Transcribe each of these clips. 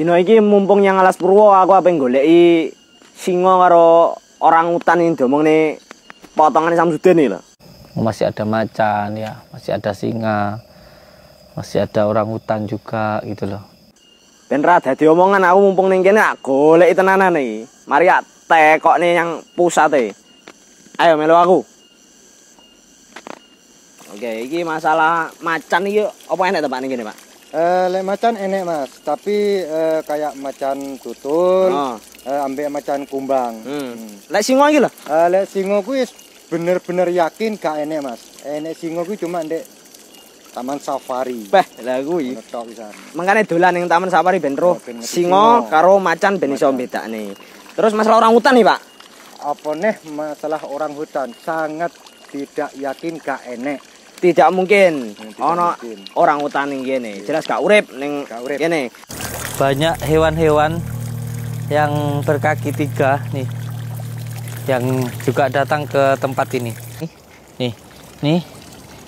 Dino iki mumpung yang alas Purwo aku apa goleki singa karo orang hutan yang nih potongan Samsudin nih lho. Masih ada macan ya, masih ada singa, masih ada orang hutan juga gitu loh. Ben ra dadi omongan aku mumpung ning kene aku goleki tenanan iki. Mari ya tekok nih yang pusat e. Ayo melu aku. Oke, iki masalah macan iki apa enek to Pak ning kene, Pak? Eh, lek macan enek mas, tapi eh, kayak macan tutul, Oh. eh, ambek macan kumbang. Hmm. Lek singa iki lho. Eh, lek singo kuwi wis bener-bener yakin gak enek mas. Enek singo kuwi cuma ndek taman safari. Beh, lah kuwi. Makanya dolan ning taman safari ben roh Ya, ben ngerti singa singa. karo macan ben iso bedakne. Terus masalah orang hutan nih, Pak. Apa neh masalah orang hutan sangat tidak yakin gak enek. Tidak mungkin tidak ono mungkin. orang hutan ning kene. Jelas gak urip ning kene. Banyak hewan-hewan yang berkaki tiga nih, yang juga datang ke tempat ini. Nih, nih, nih,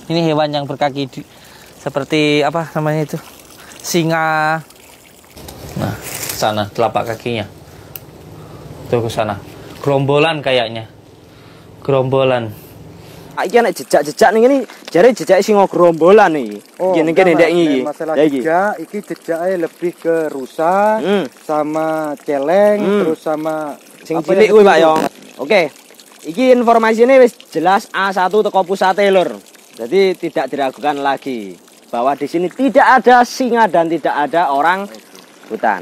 ini hewan yang berkaki di- seperti apa namanya itu? Singa. Nah, sana telapak kakinya. Tuh ke sana. Gerombolan kayaknya. Gerombolan. Ah, iki ana jejak-jejak ning kene jare jejak singa gerombolan iki. Oh, kene Mas. ndek iki. Nek Masalah Ya iki. jejak, iki jejaknya lebih ke rusa, Hmm. sama celeng, Hmm. terus sama Sing cilik yang kuwi, Pak kecil ya. Oke. Iki informasinya wis jelas A1 teko pusate lur. Jadi tidak diragukan lagi bahwa di sini tidak ada singa dan tidak ada orang hutan.